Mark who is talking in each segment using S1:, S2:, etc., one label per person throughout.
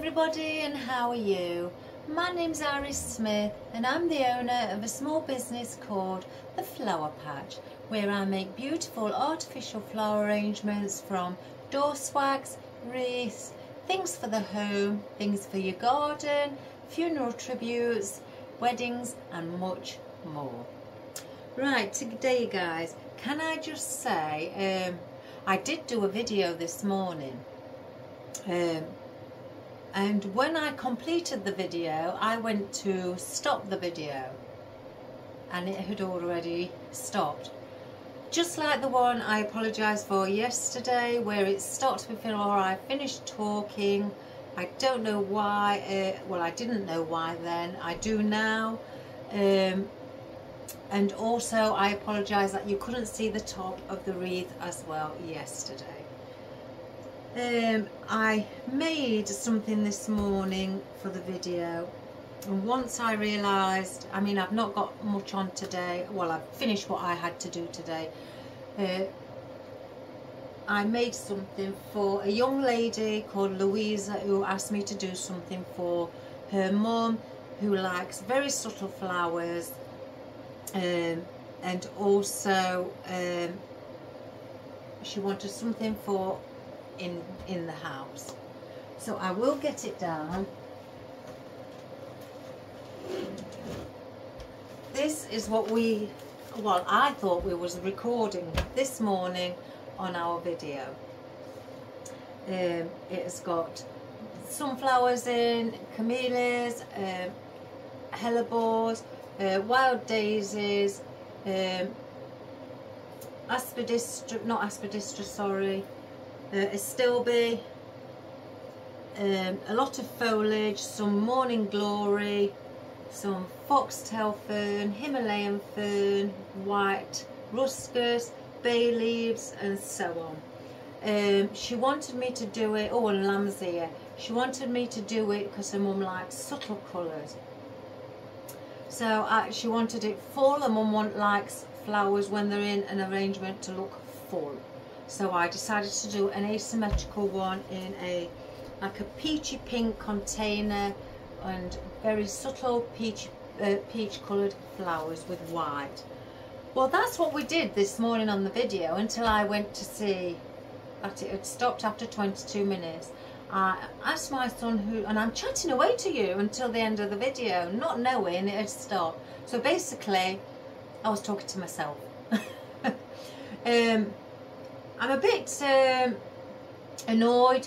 S1: everybody and how are you? My name's Iris Smith and I'm the owner of a small business called The Flower Patch where I make beautiful artificial flower arrangements from door swags, wreaths, things for the home, things for your garden, funeral tributes, weddings and much more. Right, today guys, can I just say, um, I did do a video this morning um, and when I completed the video I went to stop the video. And it had already stopped. Just like the one I apologised for yesterday where it stopped before I finished talking. I don't know why uh, well I didn't know why then. I do now. Um, and also I apologise that you couldn't see the top of the wreath as well yesterday um, I made something this morning for the video. And once I realised, I mean I've not got much on today, well I've finished what I had to do today, uh, I made something for a young lady called Louisa who asked me to do something for her mum who likes very subtle flowers. Um, and also um, she wanted something for in, in the house. So I will get it down. This is what we, well I thought we was recording this morning on our video. Um, it has got sunflowers in, camellias, um, hellebores, uh, wild daisies, um, aspidistra, not aspidistra, sorry, uh, astilbe, um, a lot of foliage, some morning glory, some foxtail fern, Himalayan fern, white ruscus, bay leaves and so on. Um, she wanted me to do it, oh and lamb's ear, she wanted me to do it because her mum likes subtle colours. So uh, she wanted it full, her mum likes flowers when they're in an arrangement to look full so I decided to do an asymmetrical one in a like a peachy pink container and very subtle peach uh, peach coloured flowers with white. Well that's what we did this morning on the video until I went to see that it had stopped after 22 minutes. I asked my son who and I'm chatting away to you until the end of the video not knowing it had stopped. So basically I was talking to myself. Um, I'm a bit um, annoyed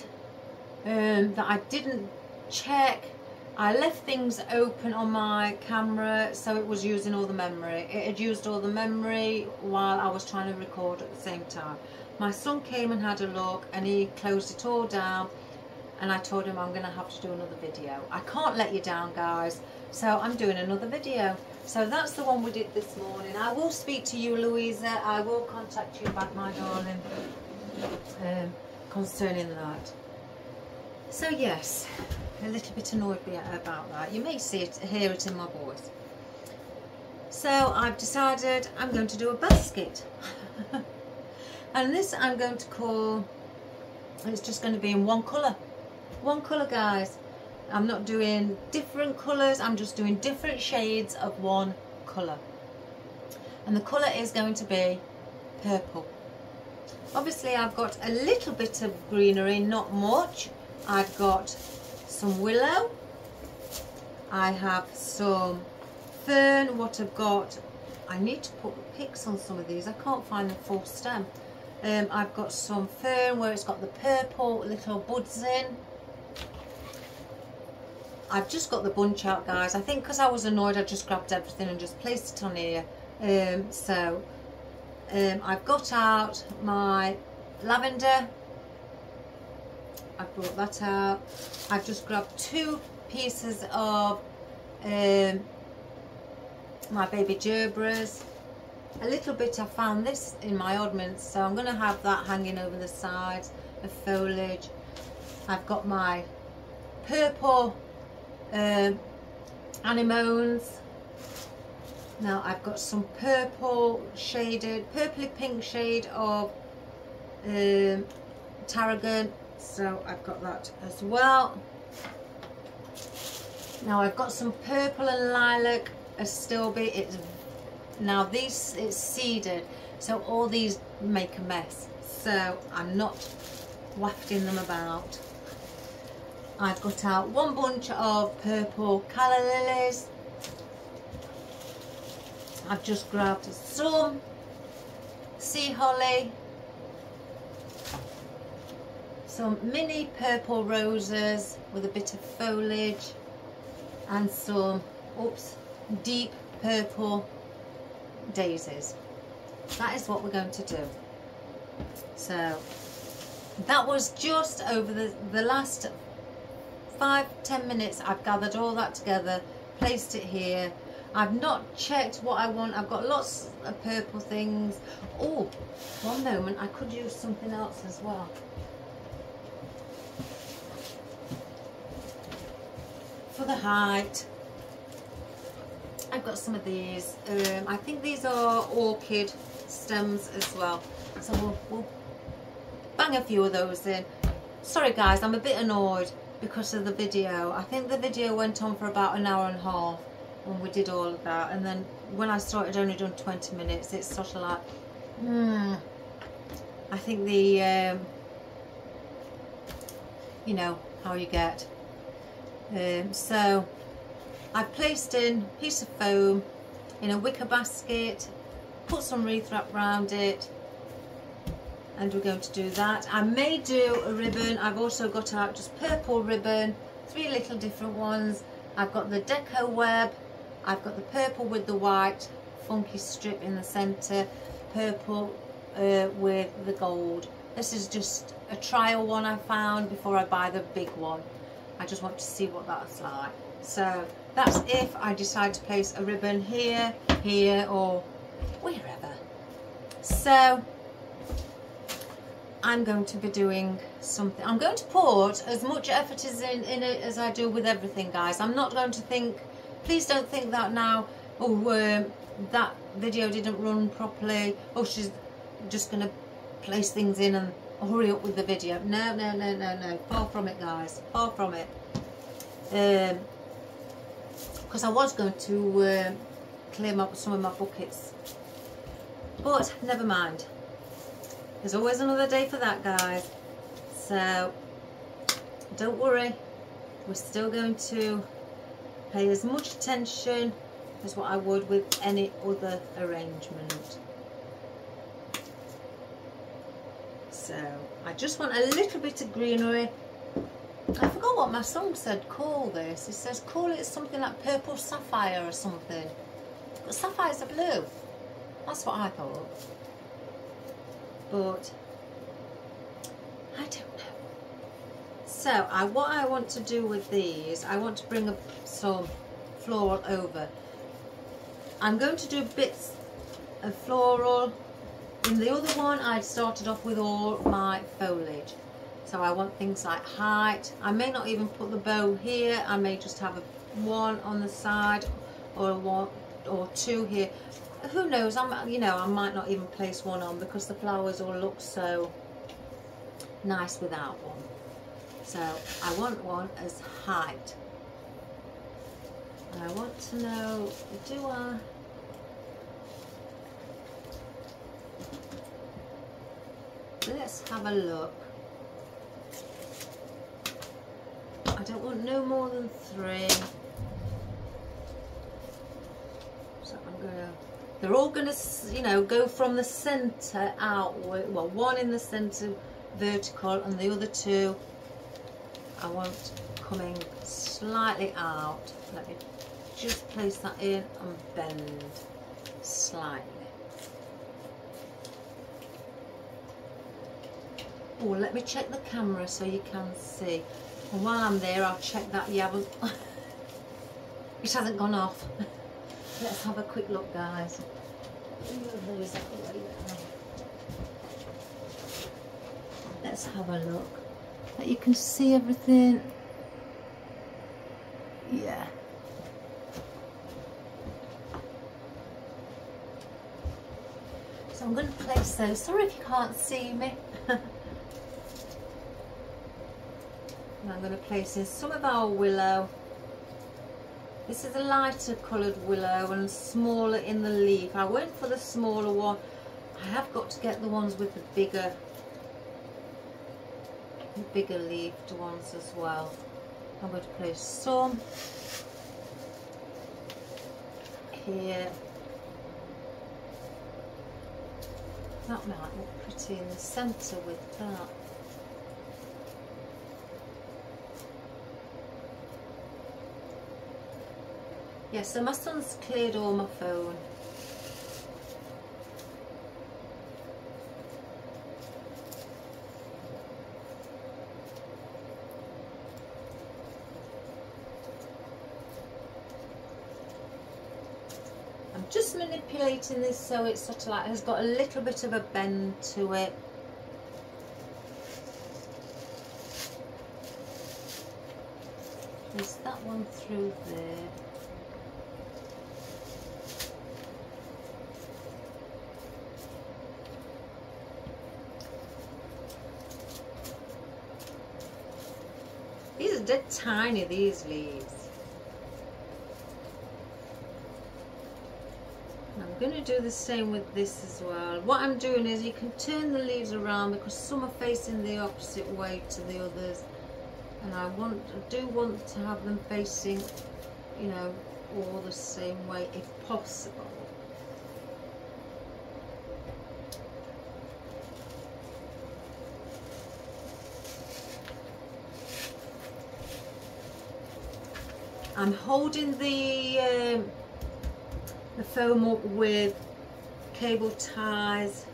S1: um, that I didn't check. I left things open on my camera so it was using all the memory. It had used all the memory while I was trying to record at the same time. My son came and had a look and he closed it all down and I told him I'm going to have to do another video. I can't let you down guys so I'm doing another video so that's the one we did this morning. I will speak to you, Louisa. I will contact you back, my darling, um, concerning that. So yes, a little bit annoyed about that. You may see it, hear it in my voice. So I've decided I'm going to do a basket. and this I'm going to call, it's just going to be in one colour. One colour, guys. I'm not doing different colours, I'm just doing different shades of one colour. And the colour is going to be purple. Obviously I've got a little bit of greenery, not much. I've got some willow. I have some fern. What I've got, I need to put picks on some of these. I can't find the full stem. Um, I've got some fern where it's got the purple little buds in. I've just got the bunch out guys. I think because I was annoyed I just grabbed everything and just placed it on here. Um, so um, I've got out my lavender. I've brought that out. I've just grabbed two pieces of um, my baby gerberas a little bit I found this in my oddments so I'm going to have that hanging over the sides of foliage. I've got my purple um, anemones. Now I've got some purple shaded, purpley pink shade of um, tarragon. So I've got that as well. Now I've got some purple and lilac astilbe. It's now these it's seeded, so all these make a mess. So I'm not wafting them about. I've got out one bunch of purple calla lilies. I've just grabbed some sea holly, some mini purple roses with a bit of foliage and some oops deep purple daisies that is what we're going to do so that was just over the, the last five ten minutes I've gathered all that together placed it here. I've not checked what I want. I've got lots of purple things. Oh one moment I could use something else as well. For the height. I've got some of these. Um, I think these are orchid stems as well. So we'll, we'll bang a few of those in. Sorry guys I'm a bit annoyed because of the video. I think the video went on for about an hour and a half when we did all of that. And then when I started only done 20 minutes it's sort of like hmm. I think the um, you know how you get. Um, so I've placed in a piece of foam in a wicker basket, put some wreath wrap around it, and we're going to do that. I may do a ribbon. I've also got out just purple ribbon, three little different ones. I've got the deco web, I've got the purple with the white, funky strip in the centre, purple uh, with the gold. This is just a trial one I found before I buy the big one. I just want to see what that's like. So that's if I decide to place a ribbon here, here or wherever. So I'm going to be doing something. I'm going to put as much effort as in, in it as I do with everything, guys. I'm not going to think, please don't think that now, oh, um, that video didn't run properly. Oh, she's just going to place things in and hurry up with the video. No, no, no, no, no. Far from it, guys. Far from it. Um, because I was going to uh, clear up some of my buckets but never mind there's always another day for that guys so don't worry we're still going to pay as much attention as what I would with any other arrangement so I just want a little bit of greenery I forgot what my song said call this. It says call it something like purple sapphire or something. But sapphires are blue. That's what I thought. But I don't know. So I, what I want to do with these, I want to bring up some floral over. I'm going to do bits of floral. In the other one I started off with all my foliage. So I want things like height. I may not even put the bow here. I may just have a one on the side or one or two here. Who knows? I'm, you know, I might not even place one on because the flowers all look so nice without one. So I want one as height. And I want to know, do I let's have a look I don't want no more than three. So I'm gonna, they're all gonna, you know, go from the center outward. Well, one in the center vertical and the other two I want coming slightly out. Let me just place that in and bend slightly. Oh, let me check the camera so you can see. And while I'm there, I'll check that haven't, it hasn't gone off. Let's have a quick look, guys. Let's have a look. You can see everything. Yeah. So I'm going to place those. Sorry if you can't see me. I'm going to place in some of our willow This is a lighter coloured willow and smaller in the leaf. I went for the smaller one. I have got to get the ones with the bigger the bigger leafed ones as well. I'm going to place some here. That might look pretty in the centre with that. Yeah, so my son's cleared all my phone. I'm just manipulating this so it's sort of like has got a little bit of a bend to it. There's that one through there. they're tiny, these leaves. I'm going to do the same with this as well. What I'm doing is you can turn the leaves around because some are facing the opposite way to the others. And I want, I do want to have them facing, you know, all the same way if possible. I'm holding the um, the foam up with cable ties.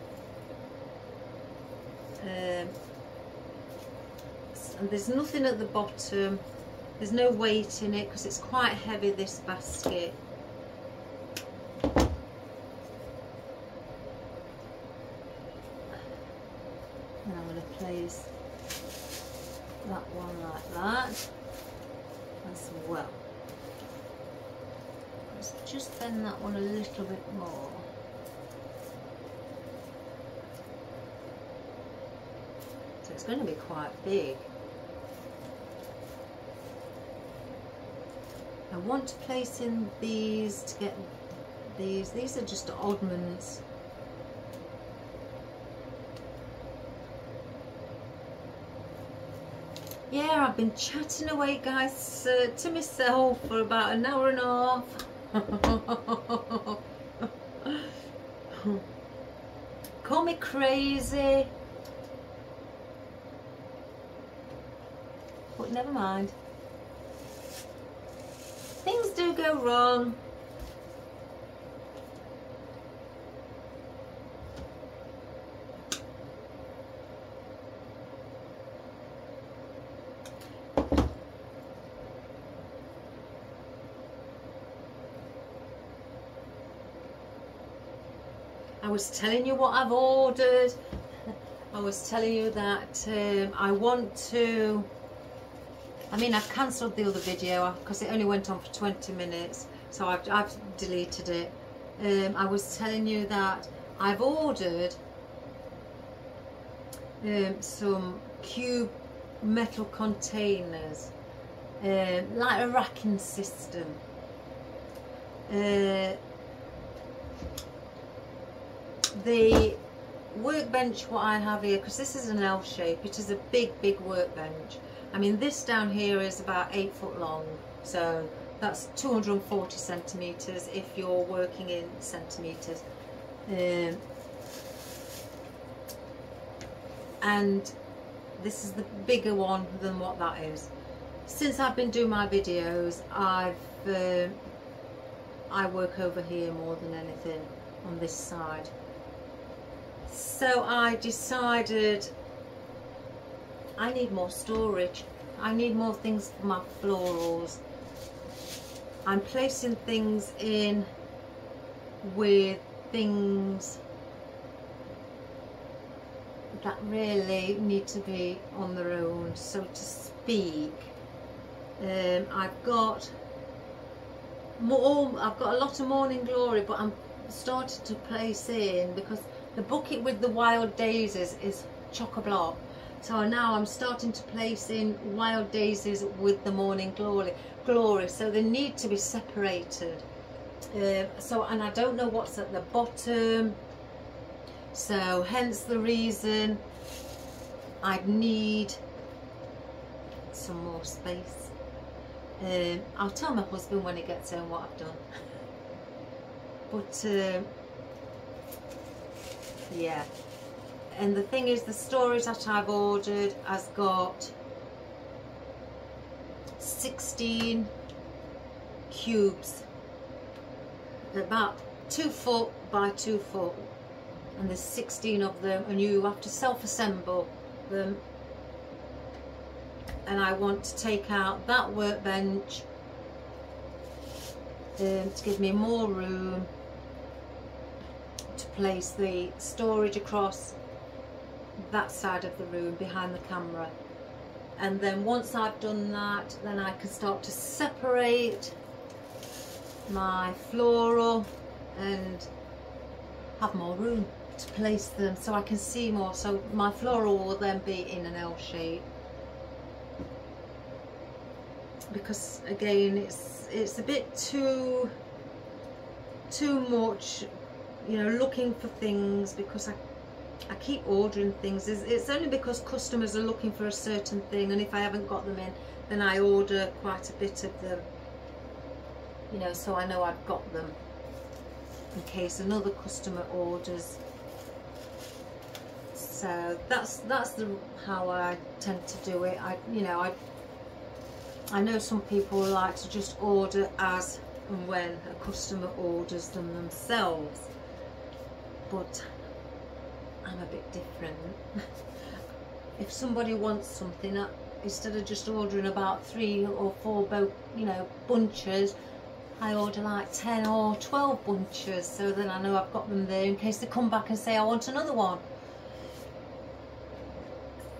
S1: Um, and there's nothing at the bottom. There's no weight in it because it's quite heavy this basket. And I'm going to place that one like that as well Let's just bend that one a little bit more. So it's going to be quite big. I want to place in these to get these. These are just oddments. Yeah, I've been chatting away, guys, uh, to myself for about an hour and a half. Call me crazy. But never mind. Things do go wrong. Was telling you what I've ordered. I was telling you that um, I want to... I mean, I've cancelled the other video because it only went on for 20 minutes. So I've, I've deleted it. Um, I was telling you that I've ordered um, some cube metal containers um, like a racking system uh, the workbench what I have here, because this is an L shape, it is a big, big workbench. I mean, this down here is about eight foot long, so that's 240 centimetres if you're working in centimetres. Um, and this is the bigger one than what that is. Since I've been doing my videos, I've uh, I work over here more than anything on this side so I decided I need more storage. I need more things for my florals. I'm placing things in with things that really need to be on their own so to speak. Um, I've got more I've got a lot of morning glory but I'm started to place in because the bucket with the wild daisies is chock-a-block. So now I'm starting to place in wild daisies with the morning glory. Glory, so they need to be separated. Uh, so, and I don't know what's at the bottom. So, hence the reason I'd need some more space. Um, I'll tell my husband when he gets home what I've done. But um, yeah, and the thing is, the storage that I've ordered has got 16 cubes, about two foot by two foot, and there's 16 of them, and you have to self-assemble them. And I want to take out that workbench um, to give me more room to place the storage across that side of the room behind the camera. And then once I've done that then I can start to separate my floral and have more room to place them so I can see more. So my floral will then be in an L shape. Because again it's it's a bit too too much you know looking for things because I I keep ordering things. It's, it's only because customers are looking for a certain thing and if I haven't got them in then I order quite a bit of them you know so I know I've got them in case another customer orders. So that's that's the how I tend to do it. I you know I I know some people like to just order as and when a customer orders them themselves but I'm a bit different. If somebody wants something uh, instead of just ordering about three or four you know bunches I order like 10 or 12 bunches so then I know I've got them there in case they come back and say I want another one.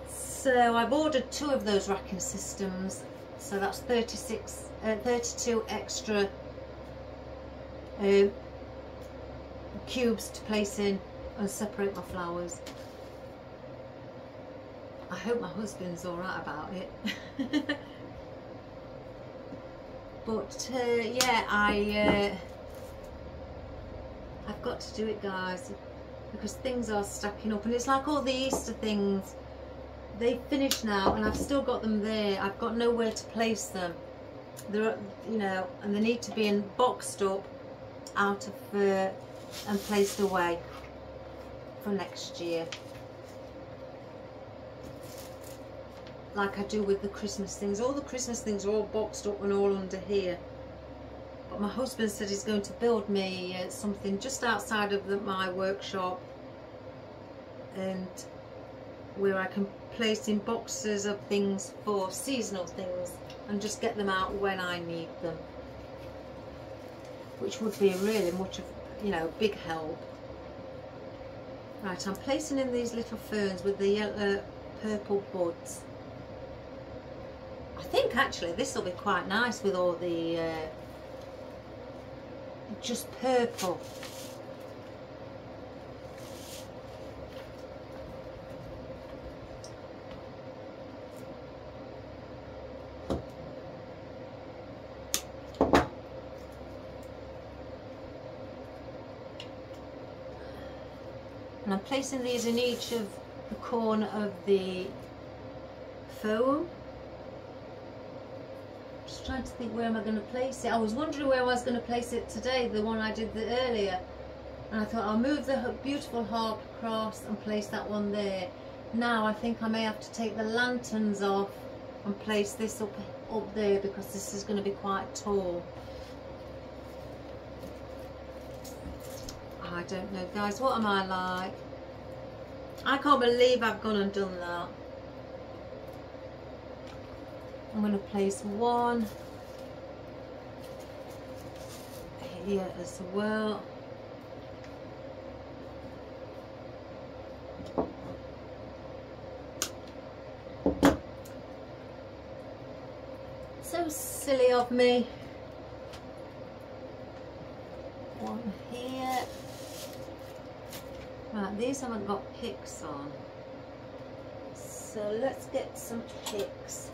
S1: So I've ordered two of those racking systems so that's 36 uh, 32 extra uh, cubes to place in and separate my flowers I hope my husband's alright about it but uh, yeah I uh, I've got to do it guys because things are stacking up and it's like all the Easter things they finished now and I've still got them there. I've got nowhere to place them. They're, you know, and they need to be in boxed up out of uh, and placed away for next year. Like I do with the Christmas things. All the Christmas things are all boxed up and all under here. But my husband said he's going to build me uh, something just outside of the, my workshop and where I can place in boxes of things for seasonal things and just get them out when I need them which would be really much of you know big help. Right I'm placing in these little ferns with the yellow purple buds. I think actually this will be quite nice with all the uh, just purple and I'm placing these in each of the corner of the foam just trying to think where am I going to place it. I was wondering where I was going to place it today the one I did the earlier. And I thought I'll move the beautiful harp across and place that one there. Now I think I may have to take the lanterns off and place this up up there because this is going to be quite tall I don't know. Guys what am I like? I can't believe I've gone and done that. I'm going to place one here as well. So silly of me one here Haven't got picks on. So let's get some picks.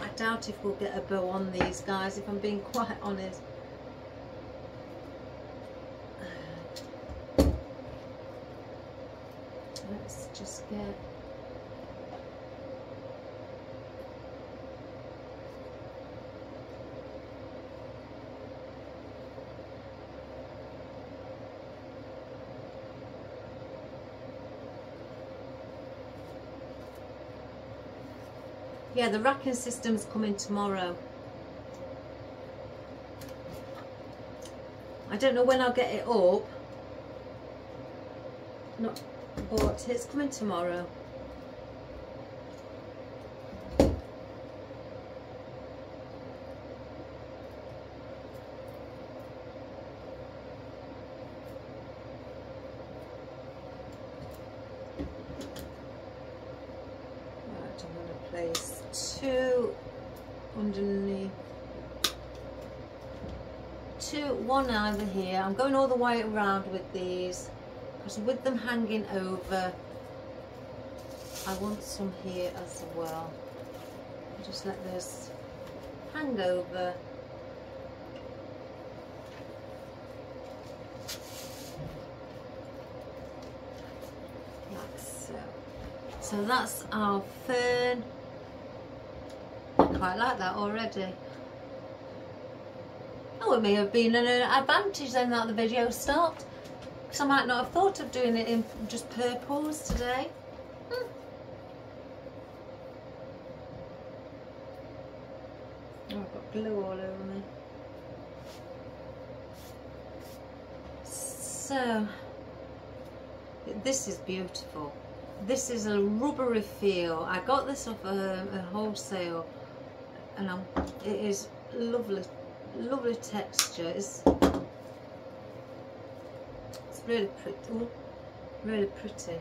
S1: I doubt if we'll get a bow on these guys, if I'm being quite honest. Let's just get Yeah, the racking system's coming tomorrow. I don't know when I'll get it up. Not, but it's coming tomorrow. One over here. I'm going all the way around with these because with them hanging over, I want some here as well. Just let this hang over. Like so. So that's our fern. Quite like that already. Oh, it may have been an advantage then that the video stopped. Because I might not have thought of doing it in just purples today. Hmm. Oh, I've got glue all over me. So, this is beautiful. This is a rubbery feel. I got this off a, a wholesale and I'm, it is lovely lovely texture. It's, really pretty. Really pretty.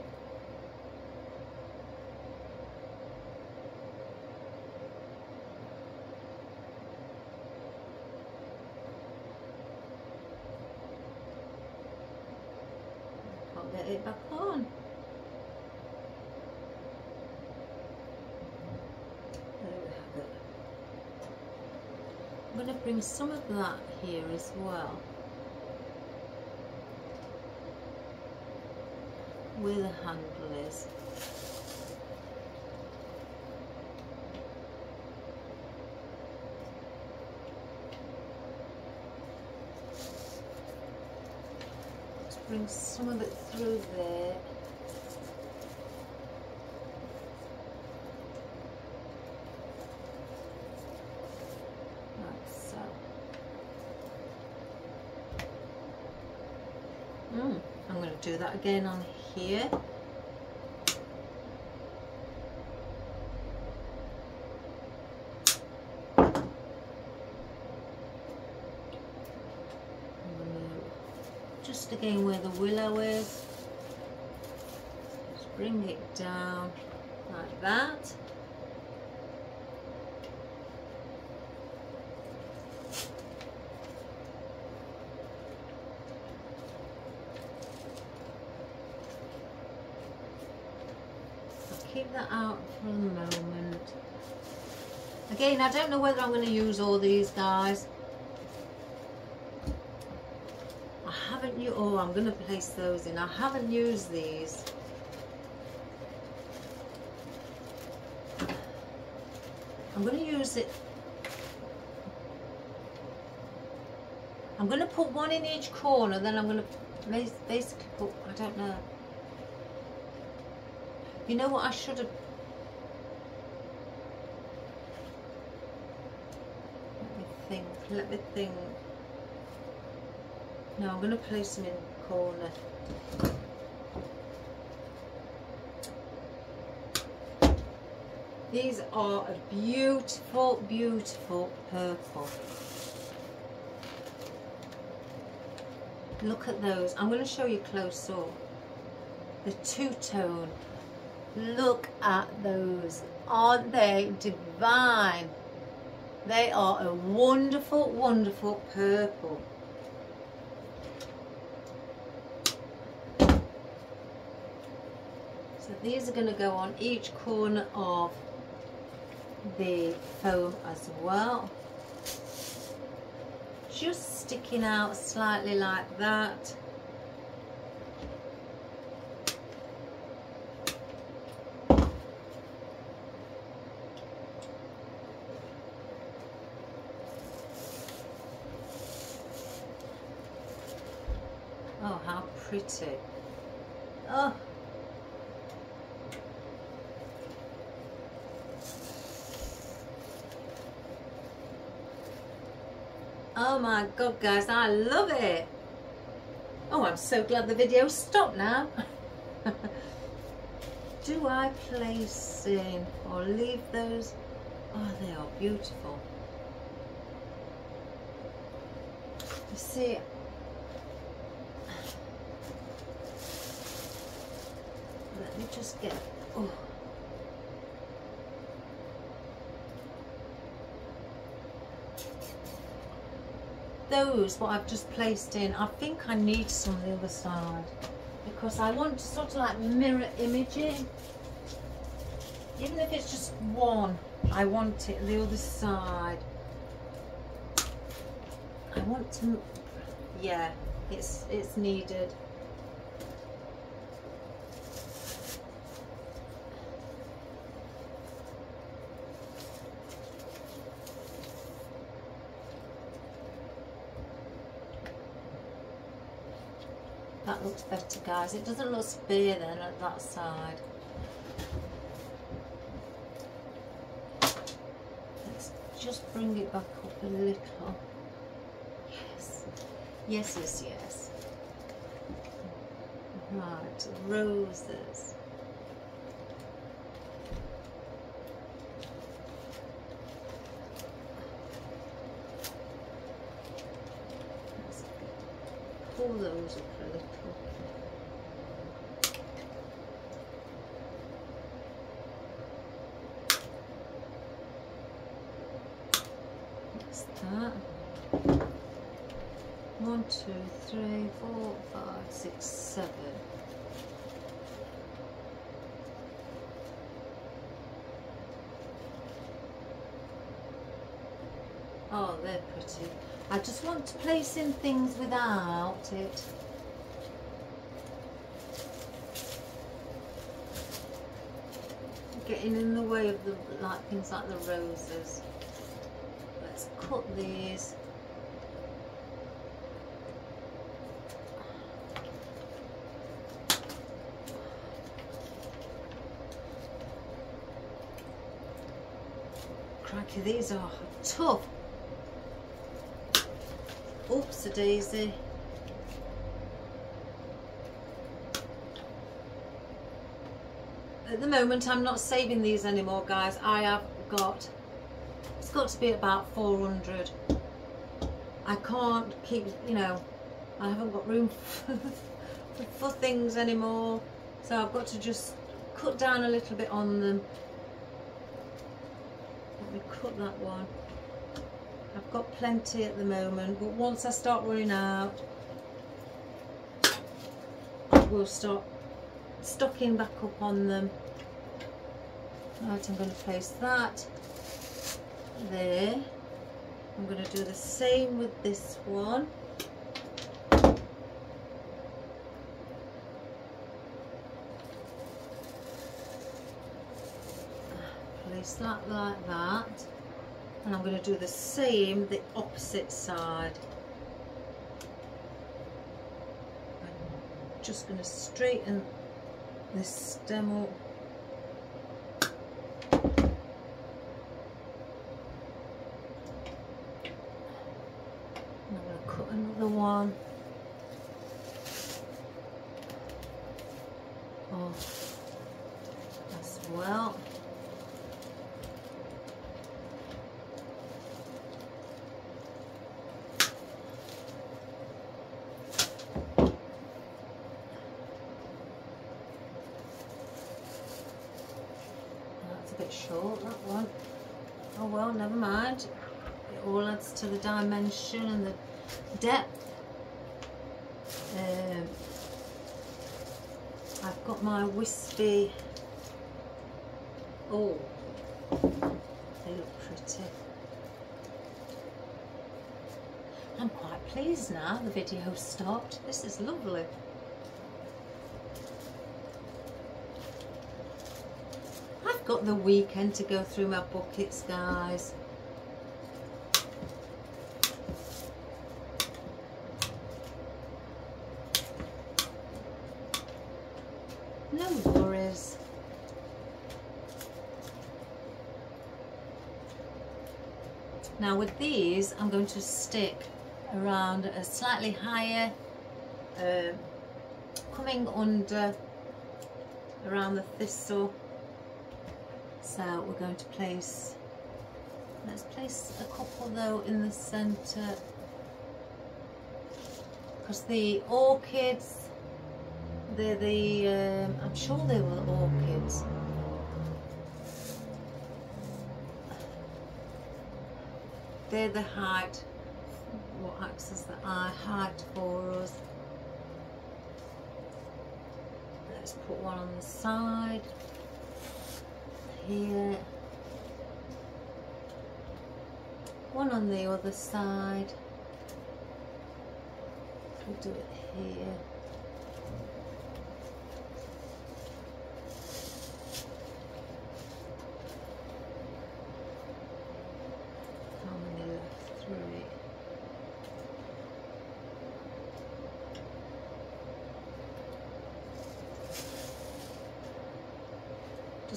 S1: Can't get it back on. Bring some of that here as well. Where the handle is. Let's bring some of it through there. Do that again on here. Just again where the willow is, just bring it down like that. keep that out for the moment. Again, I don't know whether I'm going to use all these guys. I haven't used, oh, I'm going to place those in. I haven't used these. I'm going to use it. I'm going to put one in each corner, then I'm going to basically put, I don't know. You know what I should have... Let me think, let me think. No, I'm going to place them in the corner. These are a beautiful, beautiful purple. Look at those. I'm going to show you close up. The two-tone Look at those. Aren't they divine? They are a wonderful, wonderful purple. So these are going to go on each corner of the foam as well. Just sticking out slightly like that. Oh, how pretty. Oh. Oh my god guys, I love it. Oh, I'm so glad the video stopped now. Do I place in or leave those? Oh, they are beautiful. You see, let me just those what I've just placed in I think I need some on the other side because I want to sort of like mirror image it. Even if it's just one I want it on the other side. I want to yeah it's it's needed That looks guys. It doesn't look bare then at that side. Let's just bring it back up a little. Yes. Yes, yes, yes. Right, roses. pull those up a little. That's that. One, two, three, four, five, six, seven. Oh, they're pretty. I just want to place in things without it. Getting in the way of the like things like the roses. Let's these. Crikey, these are tough. Oops a daisy. At the moment I'm not saving these anymore guys. I have got, it's got to be about 400. I can't keep, you know, I haven't got room for, for things anymore. So I've got to just cut down a little bit on them. Let me cut that one. I've got plenty at the moment, but once I start running out, we'll start stocking back up on them. Right, I'm going to place that there. I'm going to do the same with this one. Place that like that and I'm going to do the same the opposite side I'm just going to straighten this stem up Cut another one oh, off as well bit short, that one. Oh well, never mind. It all adds to the dimension and the depth. Um, I've got my wispy. Oh, they look pretty. I'm quite pleased now the video stopped. This is lovely. I've got the weekend to go through my buckets, guys. No worries. Now with these, I'm going to stick around a slightly higher, uh, coming under around the thistle. So we're going to place, let's place a couple though in the centre because the orchids, they're the, um, I'm sure they were orchids. They're the heart, what acts as the height for us. Let's put one on the side here. One on the other side. We'll do it here. How many left? Three.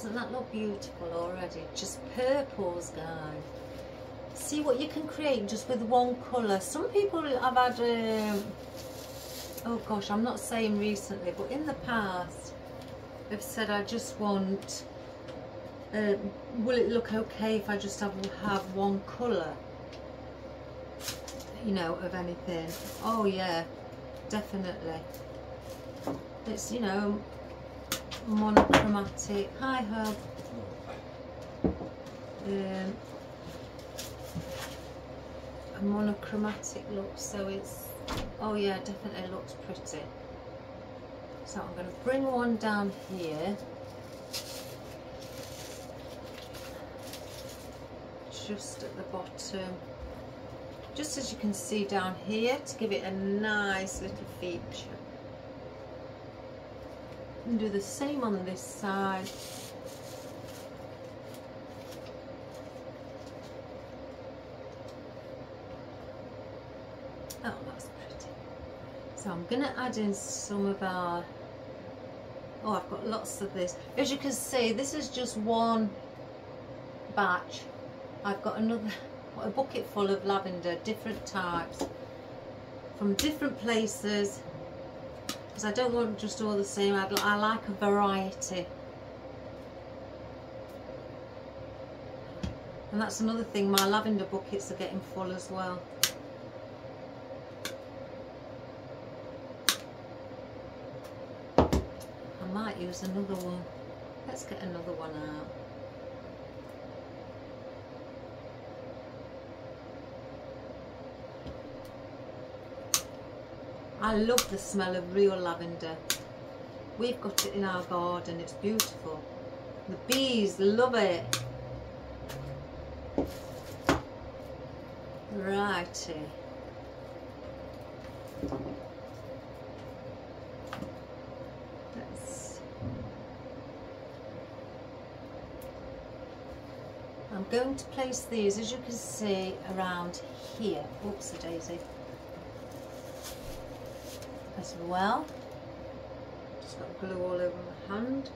S1: Doesn't that look beautiful already? Just purples, guys. See what you can create just with one colour. Some people have had, um, oh gosh, I'm not saying recently, but in the past, they've said I just want, uh, will it look okay if I just have, have one colour? You know, of anything. Oh yeah, definitely. It's, you know, monochromatic. Hi, Herb. Um, a monochromatic look, so it's, oh yeah, definitely looks pretty. So I'm going to bring one down here. Just at the bottom. Just as you can see down here to give it a nice little feature and do the same on this side. Oh that's pretty. So I'm gonna add in some of our oh I've got lots of this. As you can see this is just one batch. I've got another a bucket full of lavender different types from different places because I don't want just all the same I'd, I like a variety. And that's another thing my lavender buckets are getting full as well. I might use another one. Let's get another one out I love the smell of real lavender. We've got it in our garden, it's beautiful. The bees love it. Righty. Let's I'm going to place these, as you can see, around here. Oops, a daisy as well. Just got glue all over my hand.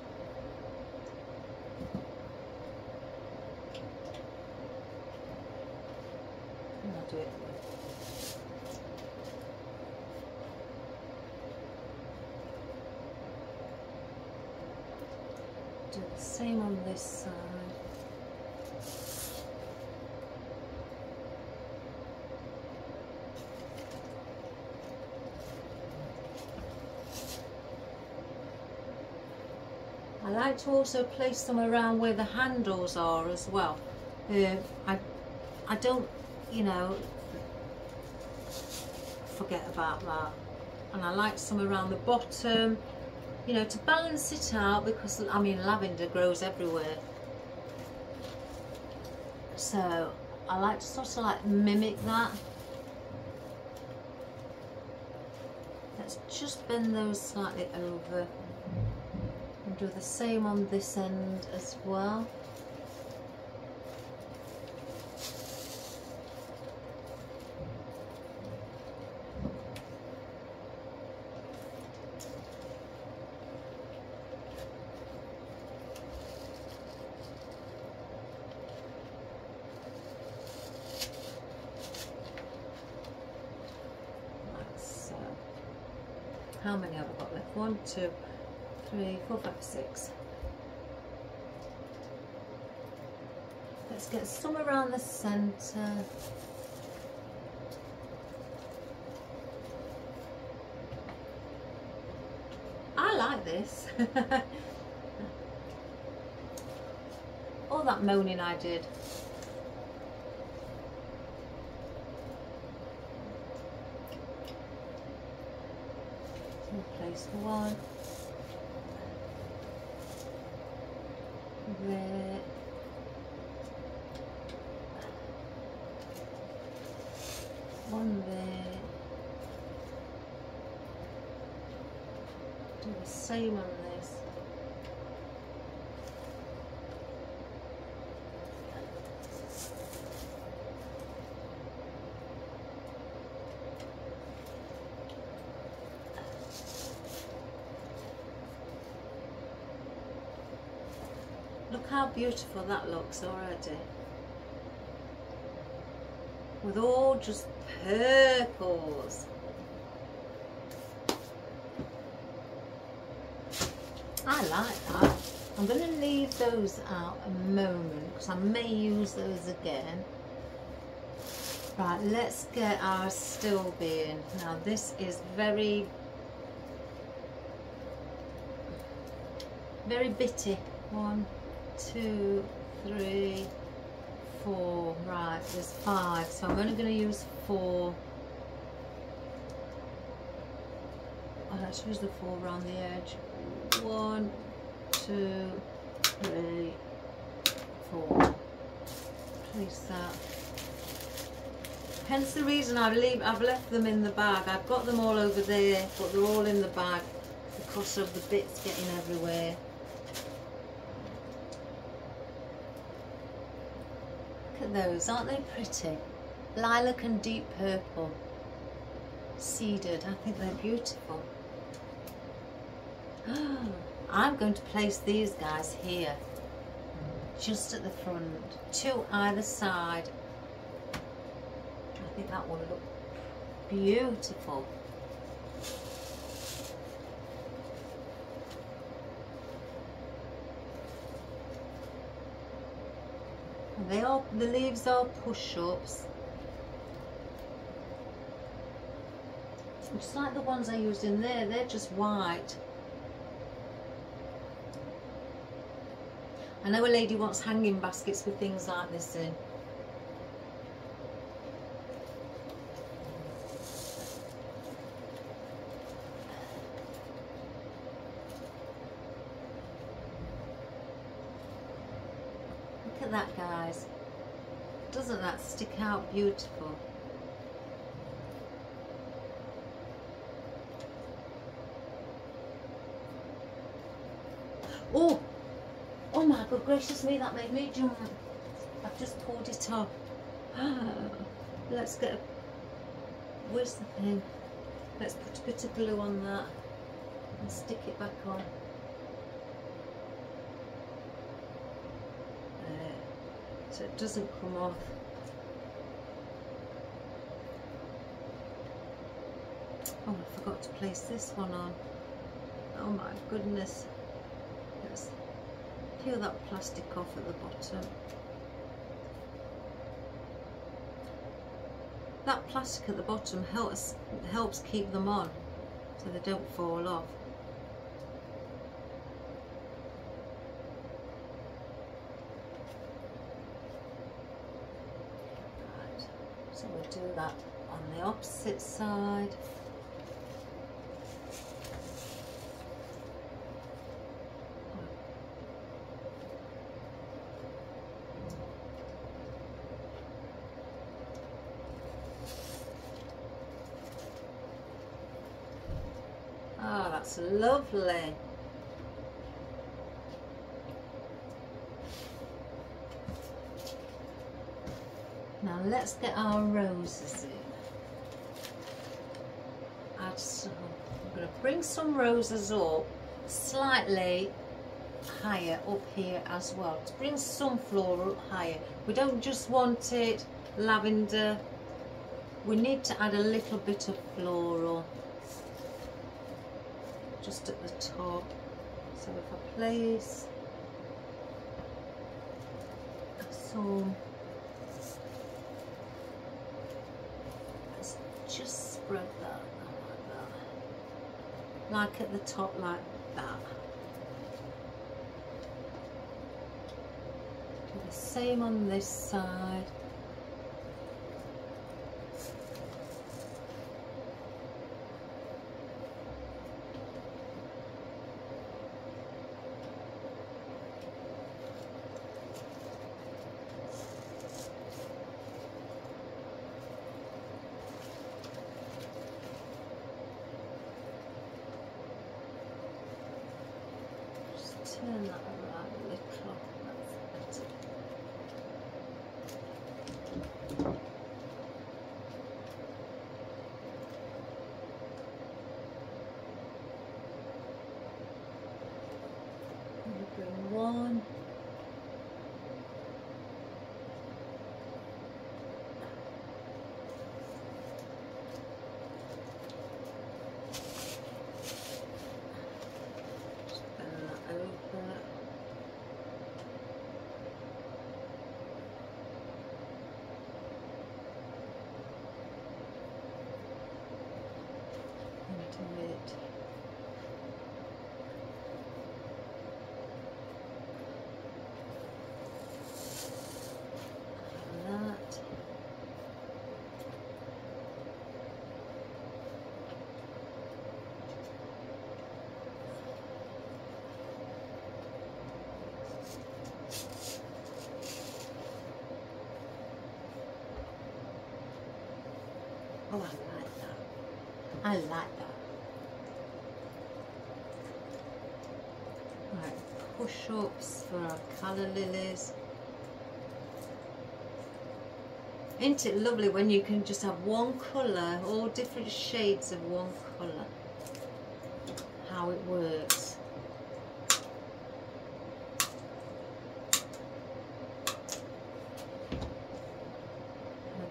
S1: And I'll do it Do the same on this side. I like to also place them around where the handles are as well. Uh, I, I don't you know, forget about that. And I like some around the bottom, you know, to balance it out because, I mean, lavender grows everywhere. So I like to sort of like mimic that. Let's just bend those slightly over do the same on this end as well. Uh, how many have I got left? One, two, three, four, five, six. Let's get some around the centre. I like this. All that moaning I did. place one there one there do the same on this Look how beautiful that looks already. With all just purples. I like that. I'm going to leave those out a moment because I may use those again. Right, let's get our astilbe. Now this is very, very bitty. One, two, three, four. Right, there's five. So I'm only going to use four. Oh, let's use the four around the edge. One, two, three, four. Place that. Hence the reason I've, leave, I've left them in the bag. I've got them all over there, but they're all in the bag because of the bits getting everywhere. Those, aren't they pretty? Lilac and deep purple. Seeded, I think they're beautiful. I'm going to place these guys here, just at the front, two either side. I think that will look beautiful. They are the leaves are push-ups. Just like the ones I used in there, they're just white. I know a lady wants hanging baskets with things like this in. that guys doesn't that stick out beautiful. Oh! Oh my good gracious me that made me jump. I've just pulled it off let's get a, where's the thing let's put a bit of glue on that and stick it back on. So it doesn't come off. Forgot to place this one on. Oh my goodness. Let's peel that plastic off at the bottom. That plastic at the bottom helps, helps keep them on so they don't fall off. So we'll do that on the opposite side. Oh, that's lovely. Now let's get our roses in. I'm going to bring some roses up slightly higher up here as well. To bring some floral up higher. We don't just want it lavender. We need to add a little bit of floral just at the top. So if I place some let's just spread that like that. Like at the top like that. Do the same on this side. turn that around a little. That's better. bring one. Just bend that over. Into it. Like that. Oh, I like that. I like that. Right, push-ups for our calla lilies. Isn't it lovely when you can just have one colour, all different shades of one colour? How it works.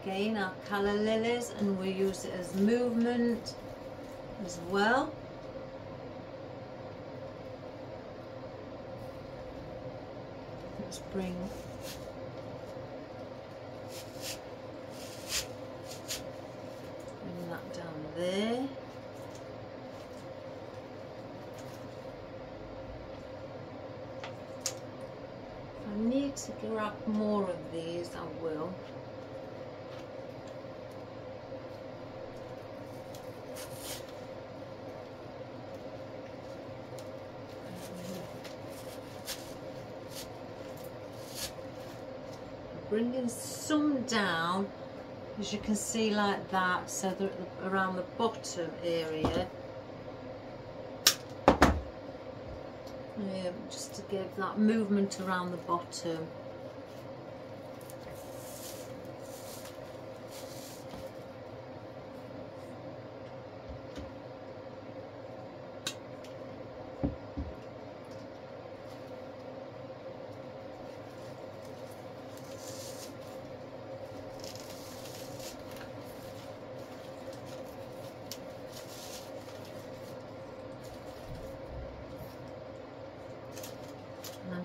S1: Again, our calla lilies, and we use it as movement as well. Let's bring bring that down there. If I need to grab more of these, I will. bringing some down you can see like that so the, around the bottom area. Yeah, just to give that movement around the bottom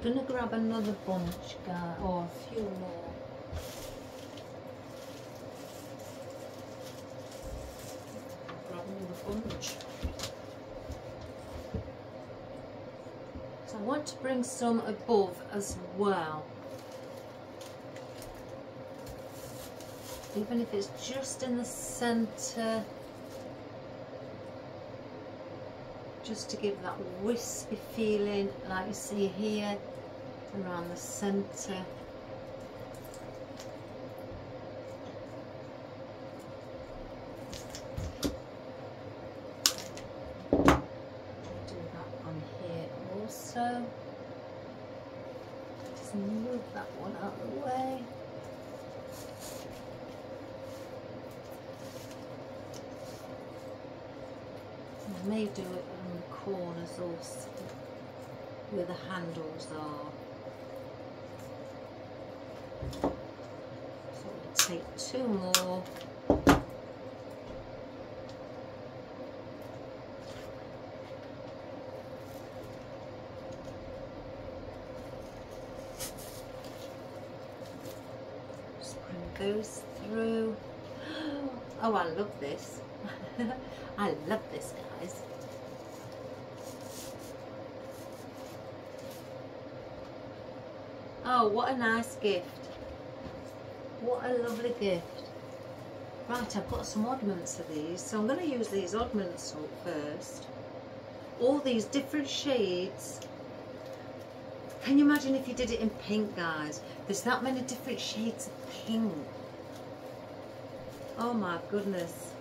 S1: I'm to grab another bunch or a few more. Grab another bunch. So I want to bring some above as well. even if it's just in the centre just to give that wispy feeling like you see here around the centre may do it on the corners also where the handles are. So we'll take two more. Bring those through. Oh, I love this. I love this, guys. Oh, what a nice gift. What a lovely gift. Right, I've got some oddments of these, so I'm going to use these oddments first. All these different shades. Can you imagine if you did it in pink, guys? There's that many different shades of pink. Oh my goodness.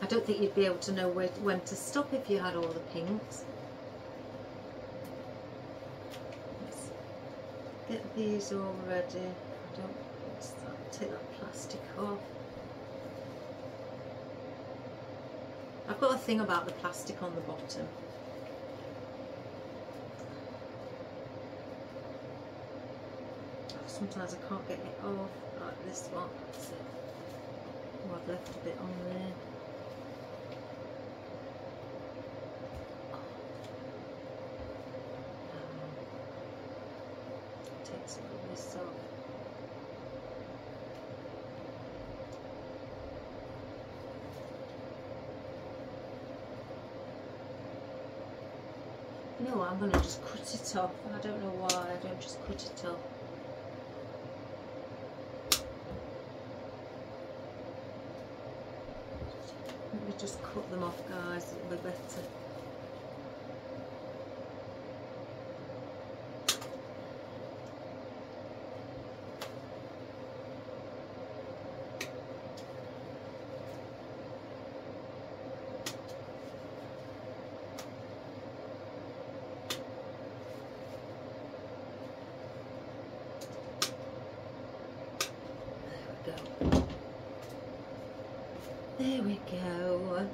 S1: I don't think you'd be able to know where, when to stop if you had all the pinks. Let's get these all ready. I don't take that plastic off. I've got a thing about the plastic on the bottom. Sometimes I can't get it off like this one. I've left a bit on there. No, I'm going to just cut it off. I don't know why, I don't just cut it off. Let me just cut them off guys, it'll be better. There we go.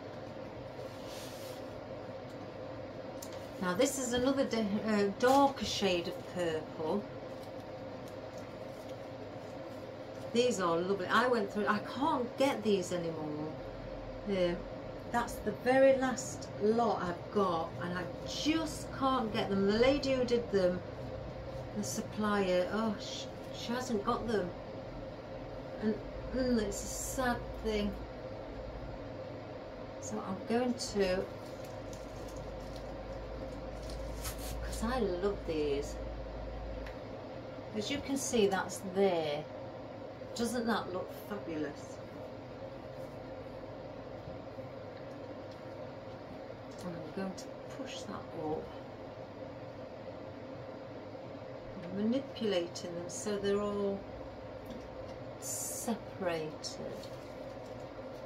S1: Now this is another uh, darker shade of purple. These are lovely. I went through, I can't get these anymore. Uh, that's the very last lot I've got and I just can't get them. The lady who did them, the supplier, oh, she, she hasn't got them. And mm, it's a sad thing. So I'm going to, because I love these. As you can see, that's there. Doesn't that look fabulous? And I'm going to push that up. Manipulating them so they're all separated.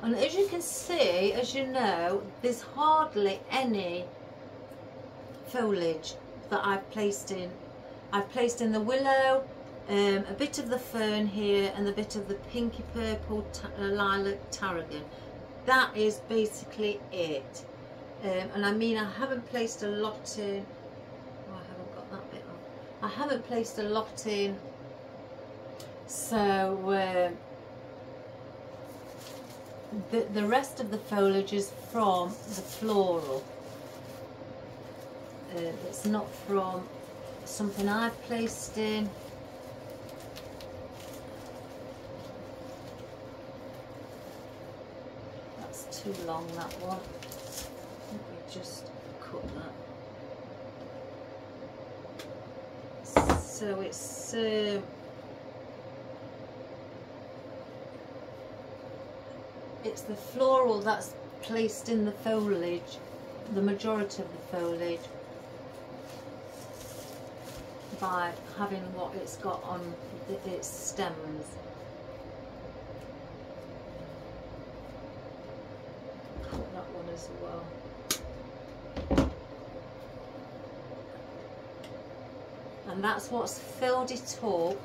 S1: And as you can see, as you know, there's hardly any foliage that I've placed in. I've placed in the willow, um, a bit of the fern here and a bit of the pinky purple uh, lilac tarragon. That is basically it. Um, and I mean, I haven't placed a lot in. Oh, I haven't got that bit on. I haven't placed a lot in. So, um, the, the rest of the foliage is from the floral. Uh, it's not from something I've placed in. That's too long, that one. Let me just cut that. So it's uh, it's the floral that's placed in the foliage, the majority of the foliage, by having what it's got on its stems. That one as well. and that's what's filled it up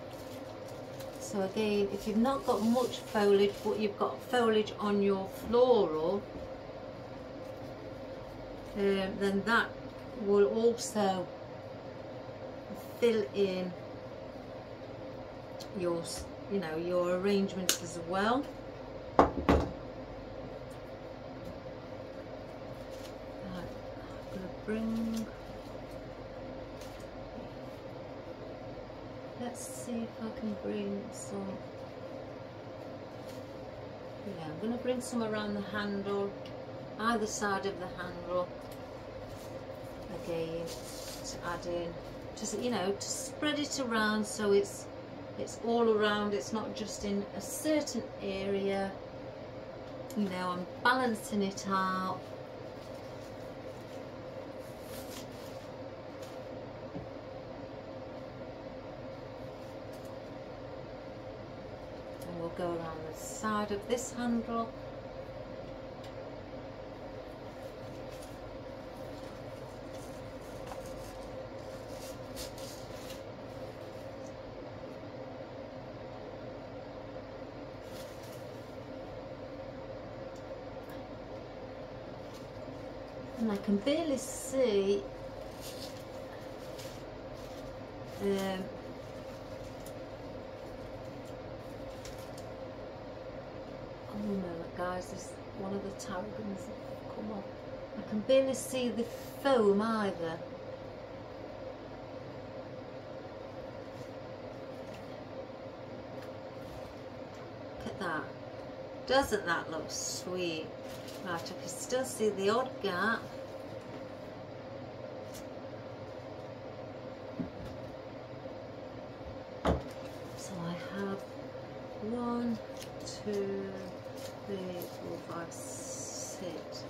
S1: so again if you've not got much foliage but you've got foliage on your floral um, then that will also fill in your you know your arrangements as well. Bring let's see if I can bring some yeah I'm going to bring some around the handle either side of the handle again to add in just you know to spread it around so it's it's all around it's not just in a certain area. You know I'm balancing it out go around the side of this handle. And I can barely see um, there's one of the tarragons that come up. I can barely see the foam either. Look at that. Doesn't that look sweet? Right, I can still see the odd gap. So I have one, two, three, four, five, six.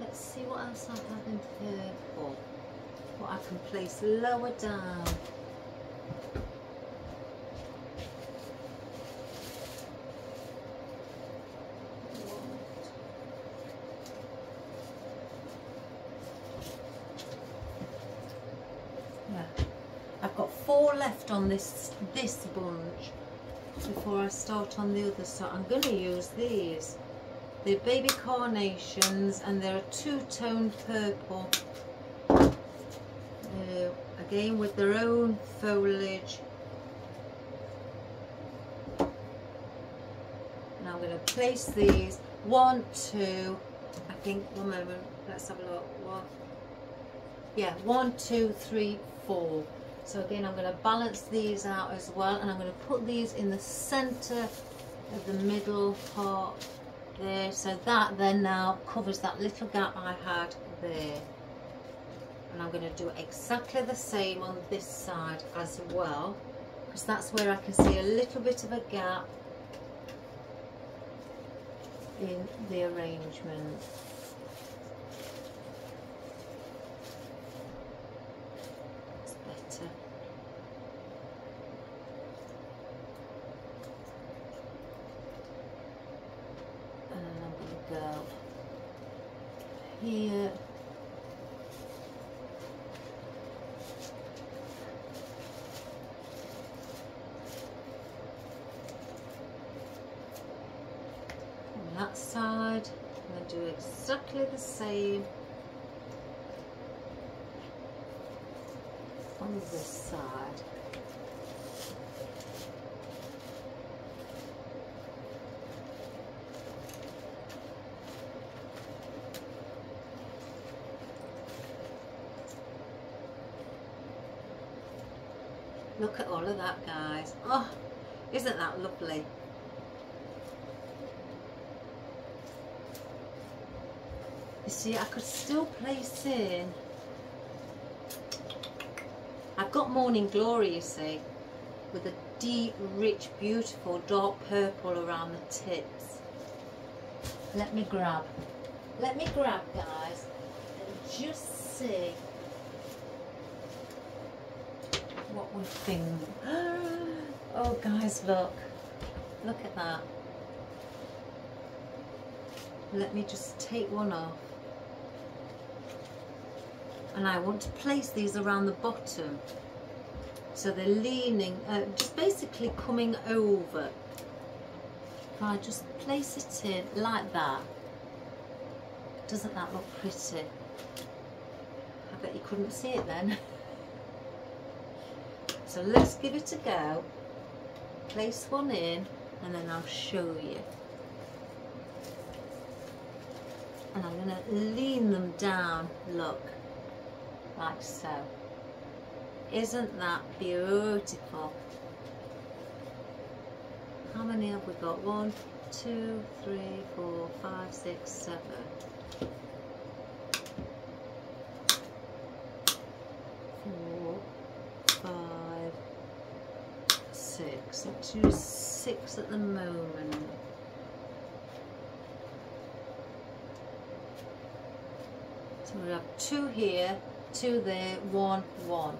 S1: Let's see what else I have in purple. What I can place lower down. Yeah. I've got four left on this this bunch before I start on the other side. I'm going to use these. They're baby carnations and they're a two-tone purple. Uh, again with their own foliage. And I'm going to place these. One, two, I think, one moment, let's have a look. One, yeah, one, two, three, four. So again, I'm going to balance these out as well, and I'm going to put these in the center of the middle part there. So that then now covers that little gap I had there. And I'm going to do exactly the same on this side as well, because that's where I can see a little bit of a gap in the arrangement. here on that side I'm going to do exactly the same on this side Look at all of that, guys. Oh, isn't that lovely? You see, I could still place in... I've got Morning Glory, you see. with a deep, rich, beautiful dark purple around the tips. Let me grab. Let me grab, guys, and just see what we think. Oh, guys, look. Look at that. Let me just take one off. And I want to place these around the bottom. So they're leaning, uh, just basically coming over. If I just place it in like that, doesn't that look pretty? I bet you couldn't see it then. so let's give it a go place one in and then I'll show you. And I'm going to lean them down, look, like so. Isn't that beautiful? How many have we got? One, two, three, four, five, six, seven. six. Let's use six at the moment. So we have two here, two there, one, one.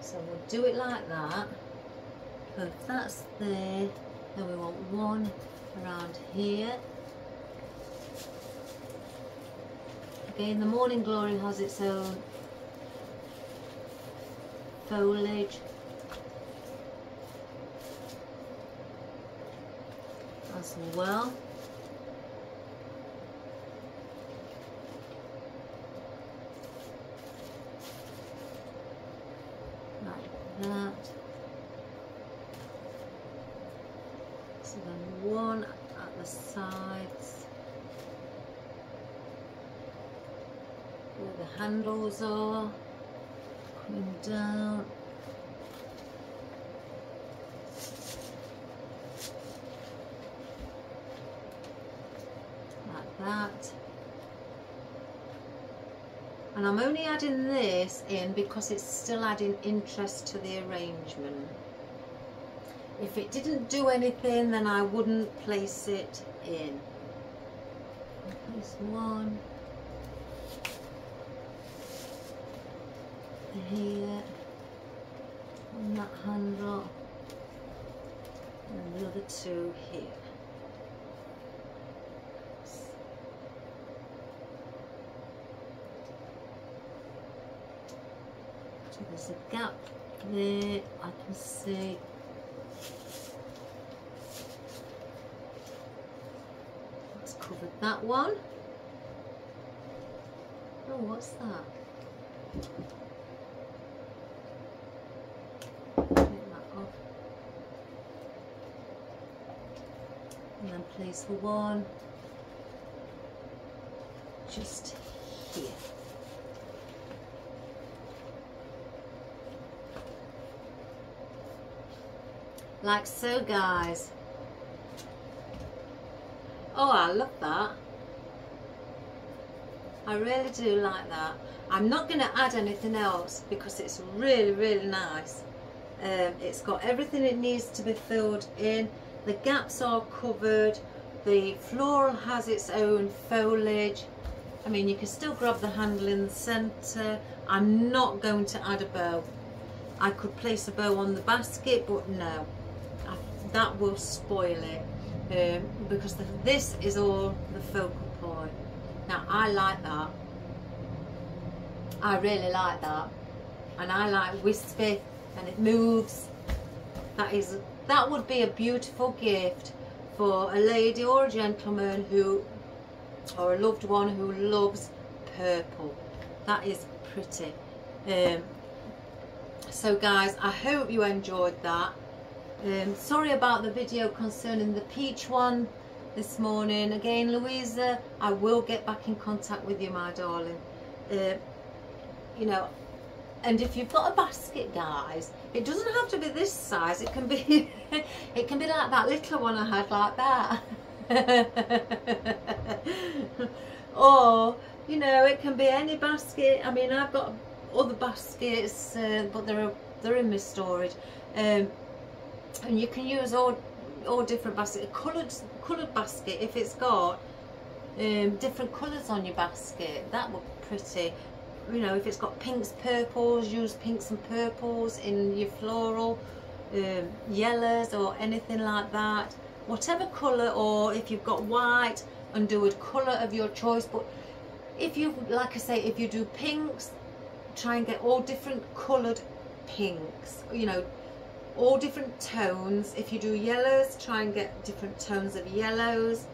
S1: So we'll do it like that. So if that's there, then we want one around here. Again, the Morning Glory has its own foliage as well. Like that. So then one at the sides. Where the handles are. Coming down. Like that. And I'm only adding this in because it's still adding interest to the arrangement if it didn't do anything then I wouldn't place it in. Place one. Here. On that handle. And the other two here. So there's a gap there, I can see. Let's cover that one. Oh, what's that? Take that off. And then place the one just here. like so guys oh I love that. I really do like that. I'm not going to add anything else because it's really really nice. Um, it's got everything it needs to be filled in. The gaps are covered. The floral has its own foliage. I mean you can still grab the handle in the centre. I'm not going to add a bow. I could place a bow on the basket but no. That will spoil it um, because the, this is all the focal point. Now I like that. I really like that. And I like wispy and it moves. That is that would be a beautiful gift for a lady or a gentleman who or a loved one who loves purple. That is pretty. Um, so guys, I hope you enjoyed that. Um, sorry about the video concerning the peach one this morning. Again, Louisa, I will get back in contact with you, my darling. Uh, you know, and if you've got a basket, guys, it doesn't have to be this size. It can be, it can be like that little one I had, like that. or, you know, it can be any basket. I mean, I've got other baskets, uh, but they're they're in my storage. Um, and you can use all all different baskets. Coloured coloured basket if it's got um, different colours on your basket. That would be pretty. You know, if it's got pinks, purples, use pinks and purples in your floral, um, yellows or anything like that. Whatever colour, or if you've got white, and do a colour of your choice. But if you, like I say, if you do pinks, try and get all different coloured pinks. You know, all different tones. If you do yellows, try and get different tones of yellows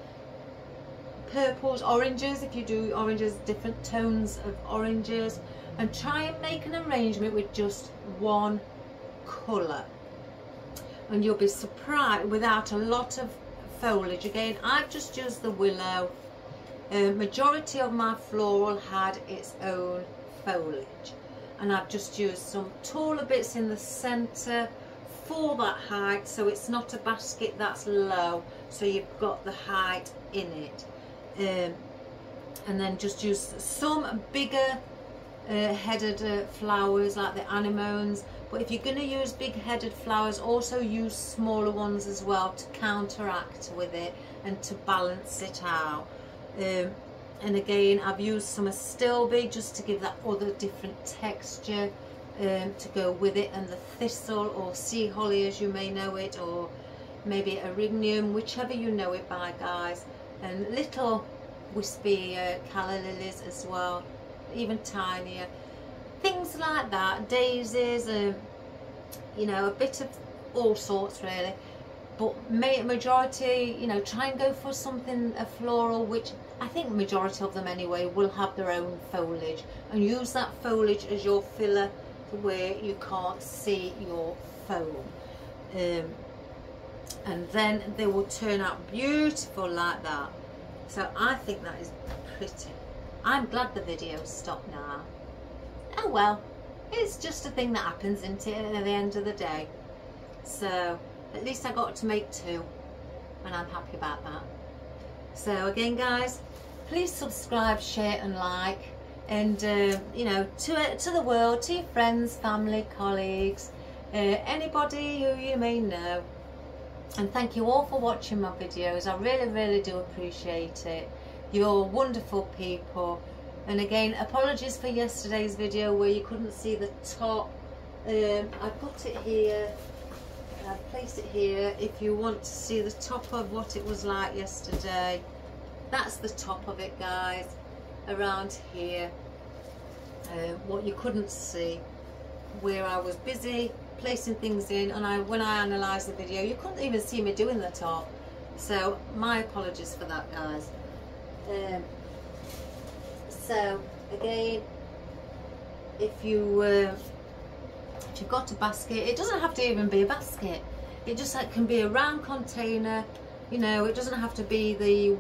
S1: purples, oranges, if you do oranges, different tones of oranges, and try and make an arrangement with just one colour. And you'll be surprised without a lot of foliage. Again, I've just used the willow. Uh, majority of my floral had its own foliage. And I've just used some taller bits in the centre for that height so it's not a basket that's low so you've got the height in it. Um, and then just use some bigger uh, headed uh, flowers like the anemones. But if you're going to use big headed flowers also use smaller ones as well to counteract with it and to balance it out. Um, and again I've used some astilbe just to give that other different texture um, to go with it and the thistle or sea holly as you may know it or maybe eryngium whichever you know it by guys and little wispy uh, calla lilies as well, even tinier. Things like that, daisies, uh, you know, a bit of all sorts really. But may majority, you know, try and go for something a floral, which I think majority of them anyway will have their own foliage, and use that foliage as your filler where you can't see your foam. Um, and then they will turn out beautiful like that. So I think that is pretty. I'm glad the video stopped now. Oh well it's just a thing that happens isn't it at the end of the day? So at least I got to make two and I'm happy about that. So again guys please subscribe share and like and uh, you know to to the world to your friends family colleagues uh, anybody who you may know. And thank you all for watching my videos. I really really do appreciate it. You're wonderful people. And again apologies for yesterday's video where you couldn't see the top. Um, I put it here. I've placed it here. If you want to see the top of what it was like yesterday that's the top of it guys around here uh, what you couldn't see where I was busy placing things in and I when I analysed the video you couldn't even see me doing the top so my apologies for that guys. Um, so again if you uh, if you've got a basket it doesn't have to even be a basket. It just like, can be a round container you know it doesn't have to be the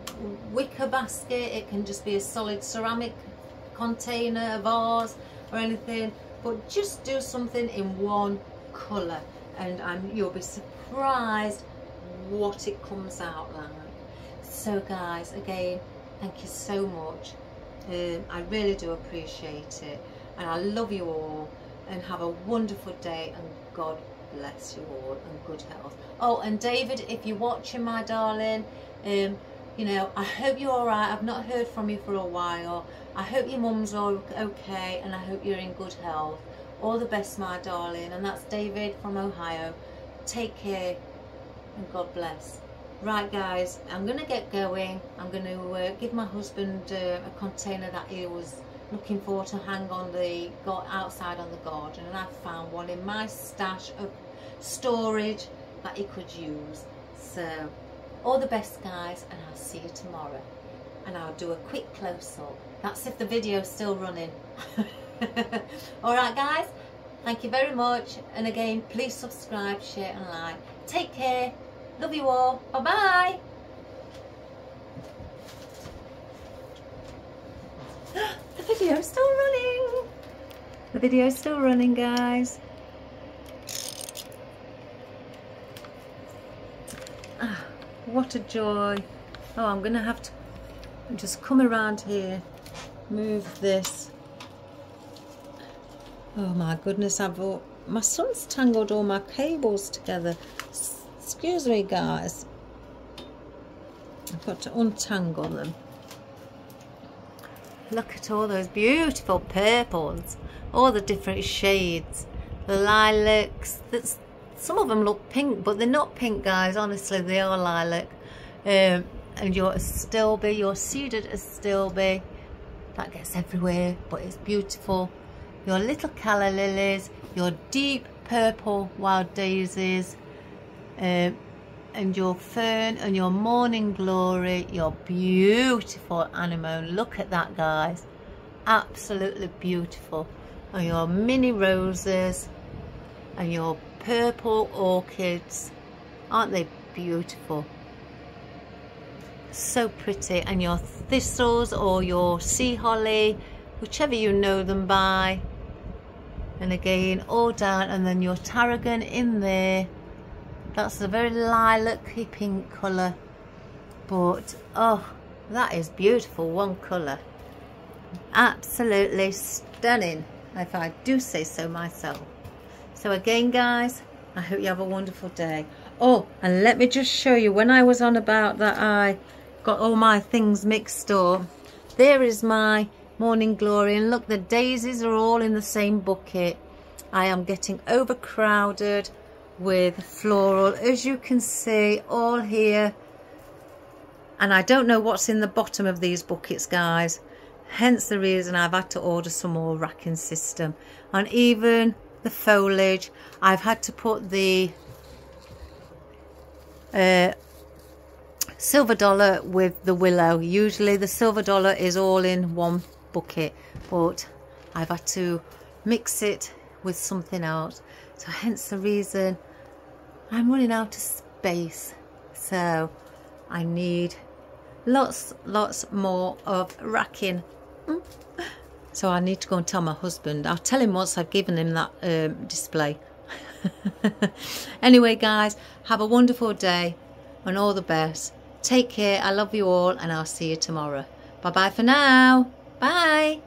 S1: wicker basket it can just be a solid ceramic container vase or anything but just do something in one colour and um, you'll be surprised what it comes out like. So guys, again, thank you so much. Um, I really do appreciate it and I love you all and have a wonderful day and God bless you all and good health. Oh, and David, if you're watching, my darling, um, you know, I hope you're all right. I've not heard from you for a while. I hope your mum's all okay and I hope you're in good health. All the best, my darling. And that's David from Ohio. Take care and God bless. Right, guys, I'm going to get going. I'm going to uh, give my husband uh, a container that he was looking for to hang on the outside on the garden and I found one in my stash of storage that he could use so all the best guys and I'll see you tomorrow and I'll do a quick close-up that's if the video's still running Alright guys, thank you very much. And again, please subscribe, share and like. Take care. Love you all. Bye-bye. The video's still running. The video's still running, guys. Ah, what a joy. Oh, I'm going to have to just come around here, move this Oh my goodness, I've all, my son's tangled all my cables together. S excuse me guys. I've got to untangle them. Look at all those beautiful purples, all the different shades, the lilacs. That's, some of them look pink, but they're not pink, guys. Honestly, they are lilac. Um, and your astilbe, your seeded astilbe, that gets everywhere, but it's beautiful. Your little calla lilies, your deep purple wild daisies, um, and your fern and your morning glory, your beautiful anemone. Look at that, guys. Absolutely beautiful. And your mini roses and your purple orchids. Aren't they beautiful? So pretty. And your thistles or your sea holly, whichever you know them by. And again, all down. And then your tarragon in there that's a very lilac-y pink colour. But, oh, that is beautiful, one colour. Absolutely stunning, if I do say so myself. So again, guys, I hope you have a wonderful day. Oh, and let me just show you, when I was on about that I got all my things mixed up, there is my morning glory. And look, the daisies are all in the same bucket. I am getting overcrowded with floral. As you can see all here. And I don't know what's in the bottom of these buckets guys. Hence the reason I've had to order some more racking system. And even the foliage. I've had to put the uh, silver dollar with the willow. Usually the silver dollar is all in one bucket but I've had to mix it with something else. So hence the reason I'm running out of space so I need lots lots more of racking. So I need to go and tell my husband. I'll tell him once I've given him that um, display. Anyway guys have a wonderful day and all the best. Take care. I love you all and I'll see you tomorrow. Bye bye for now. Bye